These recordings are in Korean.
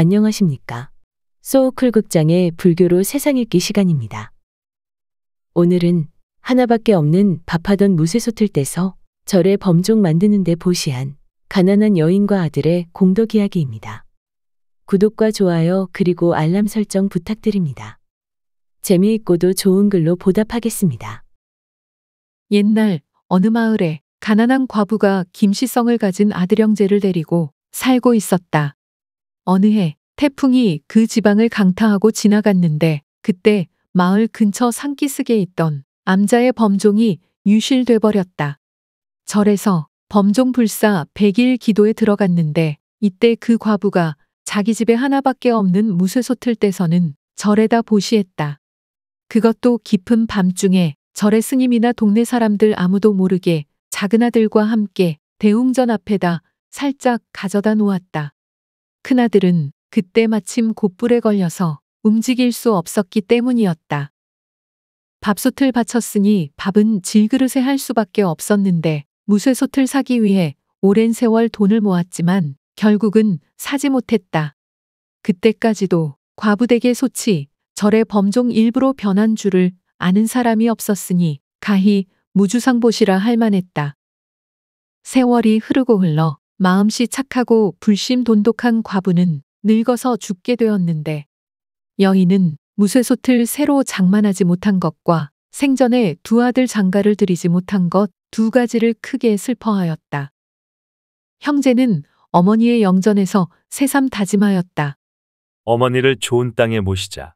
안녕하십니까. 소우쿨 극장의 불교로 세상 읽기 시간입니다. 오늘은 하나밖에 없는 밥하던 무쇠솥을 떼서 절에 범종 만드는 데 보시한 가난한 여인과 아들의 공덕 이야기입니다. 구독과 좋아요 그리고 알람 설정 부탁드립니다. 재미있고도 좋은 글로 보답하겠습니다. 옛날 어느 마을에 가난한 과부가 김씨성을 가진 아들 형제를 데리고 살고 있었다. 어느 해 태풍이 그 지방을 강타하고 지나갔는데 그때 마을 근처 산기슭에 있던 암자의 범종이 유실돼 버렸다. 절에서 범종 불사 100일 기도에 들어갔는데 이때 그 과부가 자기 집에 하나밖에 없는 무쇠솥을 떼서는 절에다 보시했다. 그것도 깊은 밤중에 절의 스님이나 동네 사람들 아무도 모르게 작은 아들과 함께 대웅전 앞에다 살짝 가져다 놓았다. 큰아들은 그때 마침 곧불에 걸려서 움직일 수 없었기 때문이었다. 밥솥을 바쳤으니 밥은 질그릇에 할 수밖에 없었는데 무쇠솥을 사기 위해 오랜 세월 돈을 모았지만 결국은 사지 못했다. 그때까지도 과부댁의 소치, 절의 범종 일부로 변한 줄을 아는 사람이 없었으니 가히 무주상보시라 할 만했다. 세월이 흐르고 흘러 마음씨 착하고 불심 돈독한 과부는 늙어서 죽게 되었는데 여인은 무쇠솥을 새로 장만하지 못한 것과 생전에 두 아들 장가를 들이지 못한 것 두 가지를 크게 슬퍼하였다. 형제는 어머니의 영전에서 새삼 다짐하였다. 어머니를 좋은 땅에 모시자.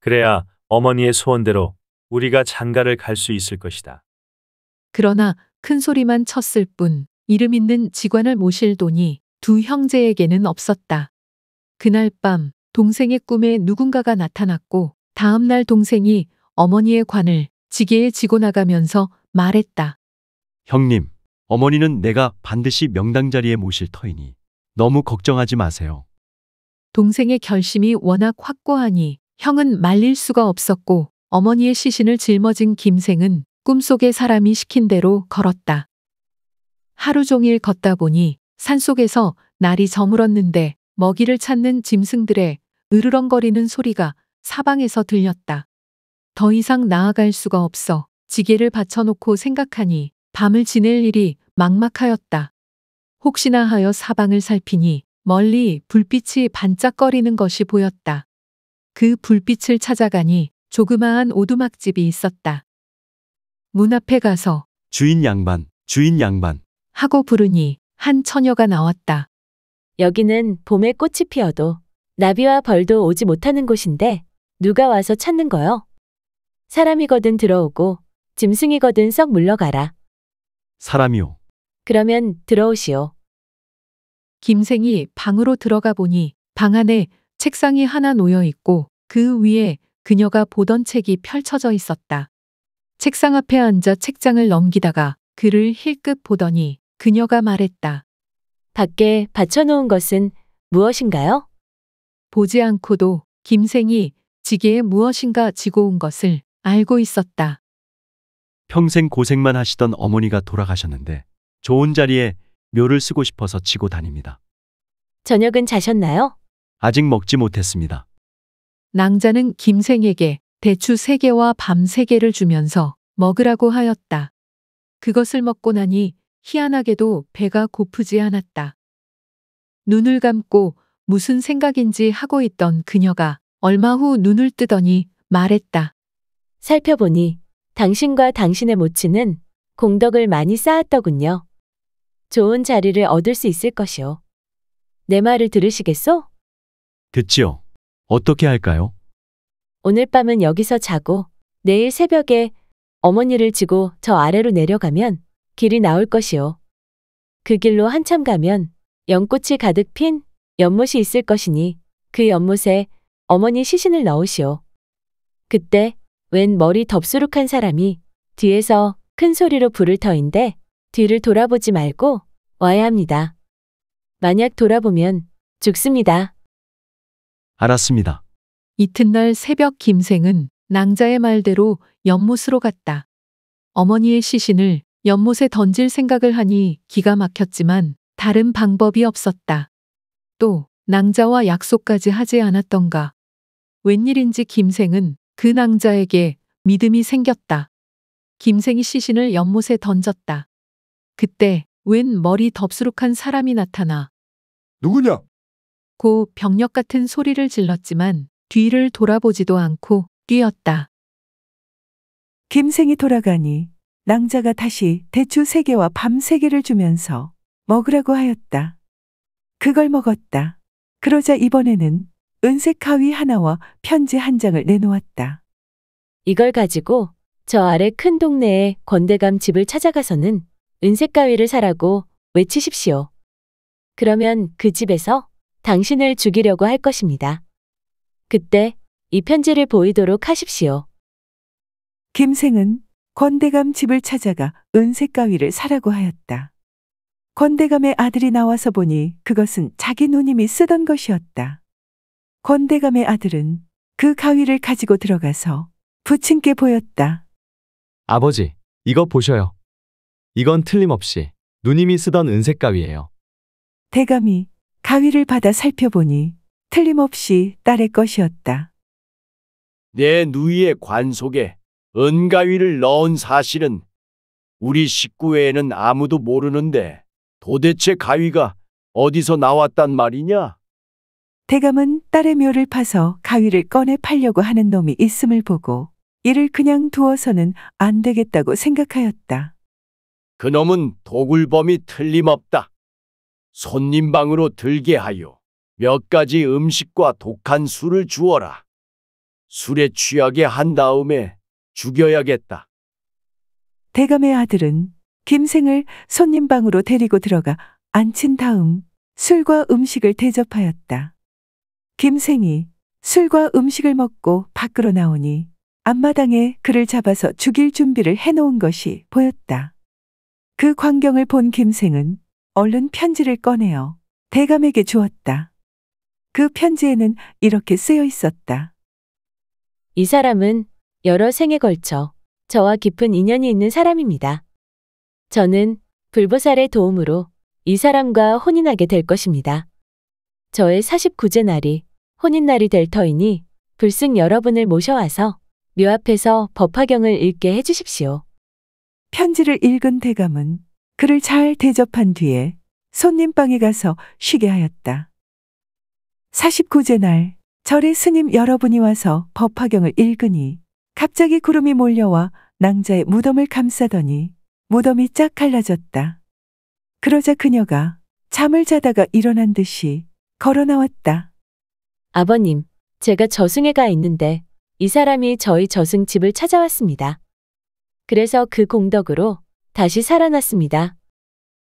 그래야 어머니의 소원대로 우리가 장가를 갈 수 있을 것이다. 그러나 큰 소리만 쳤을 뿐 이름 있는 직관을 모실 돈이 두 형제에게는 없었다. 그날 밤 동생의 꿈에 누군가가 나타났고 다음 날 동생이 어머니의 관을 지게에 지고 나가면서 말했다. 형님, 어머니는 내가 반드시 명당 자리에 모실 터이니 너무 걱정하지 마세요. 동생의 결심이 워낙 확고하니 형은 말릴 수가 없었고 어머니의 시신을 짊어진 김생은 꿈속의 사람이 시킨 대로 걸었다. 하루 종일 걷다 보니 산속에서 날이 저물었는데 먹이를 찾는 짐승들의 으르렁거리는 소리가 사방에서 들렸다. 더 이상 나아갈 수가 없어 지게를 받쳐놓고 생각하니 밤을 지낼 일이 막막하였다. 혹시나 하여 사방을 살피니 멀리 불빛이 반짝거리는 것이 보였다. 그 불빛을 찾아가니 조그마한 오두막집이 있었다. 문 앞에 가서 주인 양반, 주인 양반. 하고 부르니 한 처녀가 나왔다. 여기는 봄에 꽃이 피어도 나비와 벌도 오지 못하는 곳인데 누가 와서 찾는 거요? 사람이거든 들어오고 짐승이거든 썩 물러가라. 사람이요. 그러면 들어오시오. 김생이 방으로 들어가 보니 방 안에 책상이 하나 놓여 있고 그 위에 그녀가 보던 책이 펼쳐져 있었다. 책상 앞에 앉아 책장을 넘기다가 글을 힐끗 보더니 그녀가 말했다. 밖에 받쳐놓은 것은 무엇인가요? 보지 않고도 김생이 지게에 무엇인가 지고 온 것을 알고 있었다. 평생 고생만 하시던 어머니가 돌아가셨는데 좋은 자리에 묘를 쓰고 싶어서 지고 다닙니다. 저녁은 자셨나요? 아직 먹지 못했습니다. 낭자는 김생에게 대추 세 개와 밤세 개를 주면서 먹으라고 하였다. 그것을 먹고 나니 희한하게도 배가 고프지 않았다. 눈을 감고 무슨 생각인지 하고 있던 그녀가 얼마 후 눈을 뜨더니 말했다. 살펴보니 당신과 당신의 모친은 공덕을 많이 쌓았더군요. 좋은 자리를 얻을 수 있을 것이오. 내 말을 들으시겠소? 듣지요. 어떻게 할까요? 오늘 밤은 여기서 자고 내일 새벽에 어머니를 지고 저 아래로 내려가면 길이 나올 것이오. 그 길로 한참 가면 연꽃이 가득 핀 연못이 있을 것이니 그 연못에 어머니 시신을 넣으시오. 그때 웬 머리 덥수룩한 사람이 뒤에서 큰 소리로 부를 터인데 뒤를 돌아보지 말고 와야 합니다. 만약 돌아보면 죽습니다. 알았습니다. 이튿날 새벽 김생은 낭자의 말대로 연못으로 갔다. 어머니의 시신을 연못에 던질 생각을 하니 기가 막혔지만 다른 방법이 없었다. 또 낭자와 약속까지 하지 않았던가. 웬일인지 김생은 그 낭자에게 믿음이 생겼다. 김생이 시신을 연못에 던졌다. 그때 웬 머리 덥수룩한 사람이 나타나 누구냐? 고 병력 같은 소리를 질렀지만 뒤를 돌아보지도 않고 뛰었다. 김생이 돌아가니 낭자가 다시 대추 세 개와 밤 세 개를 주면서 먹으라고 하였다. 그걸 먹었다. 그러자 이번에는 은색 가위 하나와 편지 한 장을 내놓았다. 이걸 가지고 저 아래 큰 동네에 권대감 집을 찾아가서는 은색 가위를 사라고 외치십시오. 그러면 그 집에서 당신을 죽이려고 할 것입니다. 그때 이 편지를 보이도록 하십시오. 김생은 권대감 집을 찾아가 은색 가위를 사라고 하였다. 권대감의 아들이 나와서 보니 그것은 자기 누님이 쓰던 것이었다. 권대감의 아들은 그 가위를 가지고 들어가서 부친께 보였다. 아버지, 이거 보셔요. 이건 틀림없이 누님이 쓰던 은색 가위예요. 대감이 가위를 받아 살펴보니 틀림없이 딸의 것이었다. 내 누이의 관 속에 은가위를 넣은 사실은 우리 식구 외에는 아무도 모르는데 도대체 가위가 어디서 나왔단 말이냐? 대감은 딸의 묘를 파서 가위를 꺼내 팔려고 하는 놈이 있음을 보고 이를 그냥 두어서는 안 되겠다고 생각하였다. 그놈은 도굴범이 틀림없다. 손님 방으로 들게 하여 몇 가지 음식과 독한 술을 주어라. 술에 취하게 한 다음에 죽여야겠다. 대감의 아들은 김생을 손님 방으로 데리고 들어가 앉힌 다음 술과 음식을 대접하였다. 김생이 술과 음식을 먹고 밖으로 나오니 앞마당에 그를 잡아서 죽일 준비를 해놓은 것이 보였다. 그 광경을 본 김생은 얼른 편지를 꺼내어 대감에게 주었다. 그 편지에는 이렇게 쓰여 있었다. 이 사람은 여러 생에 걸쳐 저와 깊은 인연이 있는 사람입니다. 저는 불보살의 도움으로 이 사람과 혼인하게 될 것입니다. 저의 49제 날이 혼인날이 될 터이니 불승 여러분을 모셔와서 묘 앞에서 법화경을 읽게 해주십시오. 편지를 읽은 대감은 그를 잘 대접한 뒤에 손님 방에 가서 쉬게 하였다. 49제 날 절에 스님 여러분이 와서 법화경을 읽으니 갑자기 구름이 몰려와 낭자의 무덤을 감싸더니 무덤이 쫙 갈라졌다. 그러자 그녀가 잠을 자다가 일어난 듯이 걸어 나왔다. 아버님, 제가 저승에 가 있는데 이 사람이 저희 저승 집을 찾아왔습니다. 그래서 그 공덕으로 다시 살아났습니다.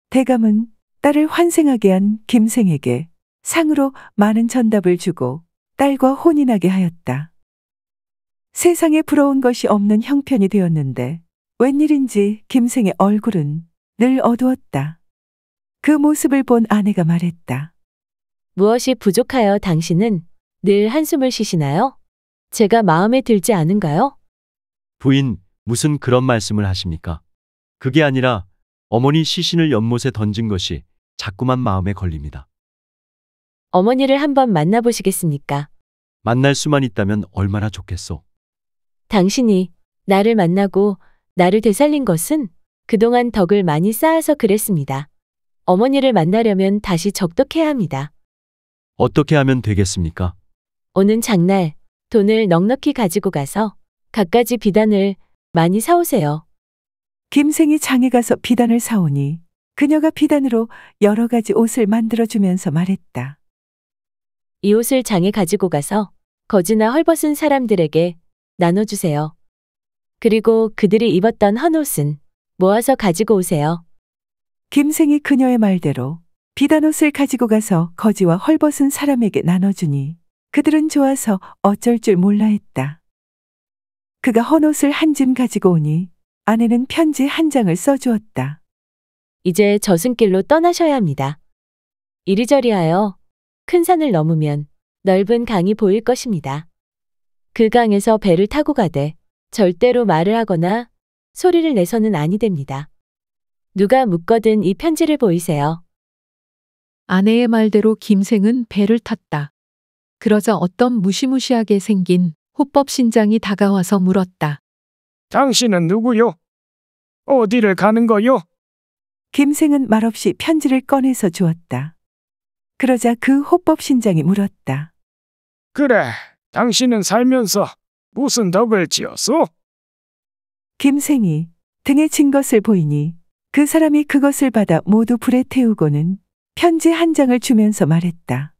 대감은 딸을 환생하게 한 김생에게 상으로 많은 전답을 주고 딸과 혼인하게 하였다. 세상에 부러운 것이 없는 형편이 되었는데 웬일인지 김생의 얼굴은 늘 어두웠다. 그 모습을 본 아내가 말했다. 무엇이 부족하여 당신은 늘 한숨을 쉬시나요? 제가 마음에 들지 않은가요? 부인, 무슨 그런 말씀을 하십니까? 그게 아니라 어머니 시신을 연못에 던진 것이 자꾸만 마음에 걸립니다. 어머니를 한번 만나보시겠습니까? 만날 수만 있다면 얼마나 좋겠소. 당신이 나를 만나고 나를 되살린 것은 그동안 덕을 많이 쌓아서 그랬습니다. 어머니를 만나려면 다시 적덕해야 합니다. 어떻게 하면 되겠습니까? 오는 장날 돈을 넉넉히 가지고 가서 갖가지 비단을 많이 사오세요. 김생이 장에 가서 비단을 사오니 그녀가 비단으로 여러 가지 옷을 만들어주면서 말했다. 이 옷을 장에 가지고 가서 거지나 헐벗은 사람들에게 나눠주세요. 그리고 그들이 입었던 헌 옷은 모아서 가지고 오세요. 김생이 그녀의 말대로 비단 옷을 가지고 가서 거지와 헐벗은 사람에게 나눠주니 그들은 좋아서 어쩔 줄 몰라 했다. 그가 헌 옷을 한 짐 가지고 오니 아내는 편지 한 장을 써주었다. 이제 저승길로 떠나셔야 합니다. 이리저리 하여 큰 산을 넘으면 넓은 강이 보일 것입니다. 그 강에서 배를 타고 가되 절대로 말을 하거나 소리를 내서는 아니 됩니다. 누가 묻거든 이 편지를 보이세요. 아내의 말대로 김생은 배를 탔다. 그러자 어떤 무시무시하게 생긴 호법 신장이 다가와서 물었다. 당신은 누구요? 어디를 가는 거요? 김생은 말없이 편지를 꺼내서 주었다. 그러자 그 호법 신장이 물었다. 그래, 당신은 살면서 무슨 덕을 지었소? 김생이 등에 진 것을 보이니 그 사람이 그것을 받아 모두 불에 태우고는 편지 한 장을 주면서 말했다.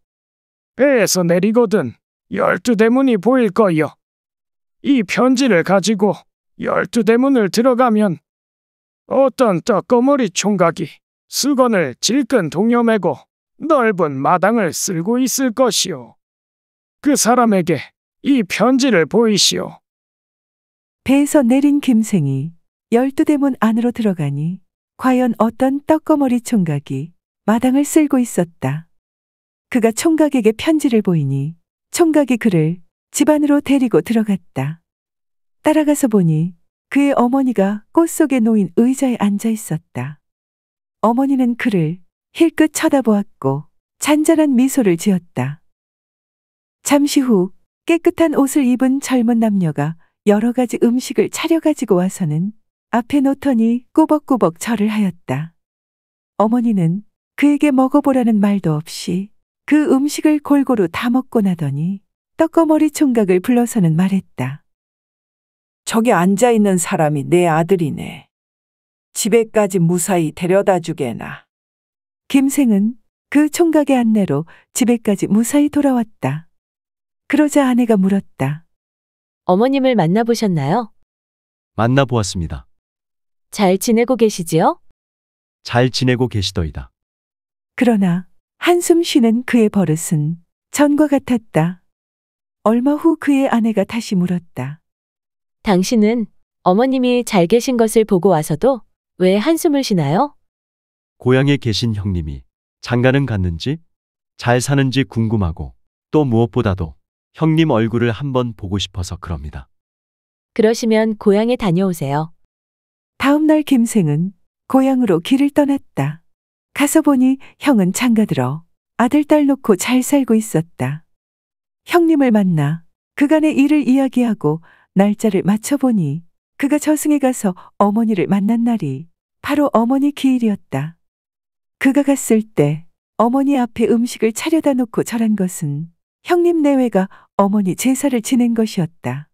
배에서 내리거든 열두 대문이 보일 거요. 이 편지를 가지고 열두 대문을 들어가면 어떤 떡거머리 총각이 수건을 질끈 동여매고 넓은 마당을 쓸고 있을 것이요. 그 사람에게 이 편지를 보이시오. 배에서 내린 김생이 열두 대문 안으로 들어가니 과연 어떤 떡거머리 총각이 마당을 쓸고 있었다. 그가 총각에게 편지를 보이니 총각이 그를 집 안으로 데리고 들어갔다. 따라가서 보니 그의 어머니가 꽃 속에 놓인 의자에 앉아 있었다. 어머니는 그를 힐끗 쳐다보았고 잔잔한 미소를 지었다. 잠시 후 깨끗한 옷을 입은 젊은 남녀가 여러 가지 음식을 차려가지고 와서는 앞에 놓더니 꾸벅꾸벅 절을 하였다. 어머니는 그에게 먹어보라는 말도 없이 그 음식을 골고루 다 먹고 나더니 떡거머리 총각을 불러서는 말했다. 저기 앉아 있는 사람이 내 아들이네. 집에까지 무사히 데려다 주게나. 김생은 그 총각의 안내로 집에까지 무사히 돌아왔다. 그러자 아내가 물었다. 어머님을 만나보셨나요? 만나보았습니다. 잘 지내고 계시지요? 잘 지내고 계시더이다. 그러나 한숨 쉬는 그의 버릇은 전과 같았다. 얼마 후 그의 아내가 다시 물었다. 당신은 어머님이 잘 계신 것을 보고 와서도 왜 한숨을 쉬나요? 고향에 계신 형님이 장가는 갔는지 잘 사는지 궁금하고 또 무엇보다도 형님 얼굴을 한번 보고 싶어서 그럽니다. 그러시면 고향에 다녀오세요. 다음 날 김생은 고향으로 길을 떠났다. 가서 보니 형은 장가들어 아들, 딸 놓고 잘 살고 있었다. 형님을 만나 그간의 일을 이야기하고 날짜를 맞춰보니 그가 저승에 가서 어머니를 만난 날이 바로 어머니 기일이었다. 그가 갔을 때 어머니 앞에 음식을 차려다 놓고 절한 것은 형님 내외가 어머니 제사를 지낸 것이었다.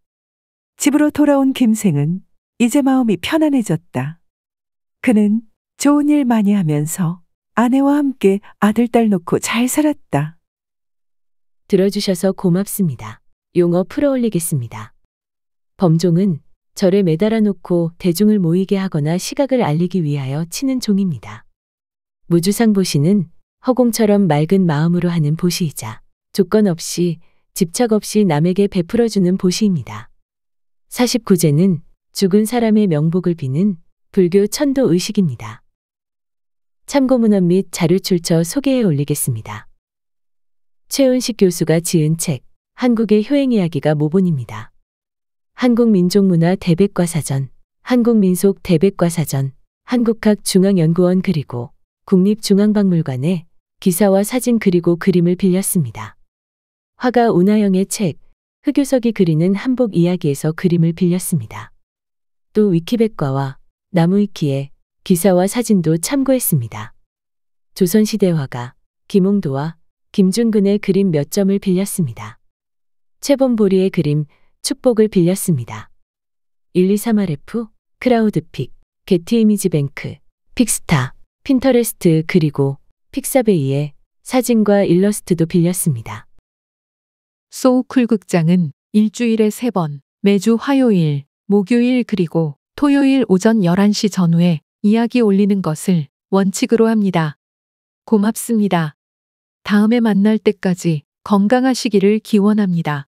집으로 돌아온 김생은 이제 마음이 편안해졌다. 그는 좋은 일 많이 하면서 아내와 함께 아들, 딸 놓고 잘 살았다. 들어주셔서 고맙습니다. 용어 풀어올리겠습니다. 범종은 절에 매달아 놓고 대중을 모이게 하거나 시각을 알리기 위하여 치는 종입니다. 무주상 보시는 허공처럼 맑은 마음으로 하는 보시이자 조건 없이 집착 없이 남에게 베풀어주는 보시입니다. 49제는 죽은 사람의 명복을 비는 불교 천도 의식입니다. 참고문헌 및 자료 출처 소개해 올리겠습니다. 최은식 교수가 지은 책 한국의 효행 이야기가 모본입니다. 한국민족문화 대백과사전, 한국민속 대백과사전, 한국학 중앙연구원 그리고 국립중앙박물관에 기사와 사진 그리고 그림을 빌렸습니다. 화가 운하영의 책 흑유석이 그리는 한복 이야기에서 그림을 빌렸습니다. 또 위키백과와 나무위키에 기사와 사진도 참고했습니다. 조선시대 화가 김홍도와 김준근의 그림 몇 점을 빌렸습니다. 최범보리의 그림 축복을 빌렸습니다. 123RF, 크라우드픽, 게티 이미지 뱅크, 픽스타, 핀터레스트 그리고 픽사베이의 사진과 일러스트도 빌렸습니다. 쏘쿨 극장은 일주일에 3번, 매주 화요일, 목요일 그리고 토요일 오전 11시 전후에 이야기 올리는 것을 원칙으로 합니다. 고맙습니다. 다음에 만날 때까지 건강하시기를 기원합니다.